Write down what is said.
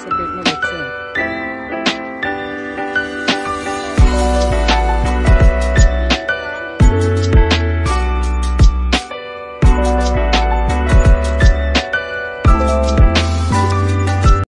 separate na dito.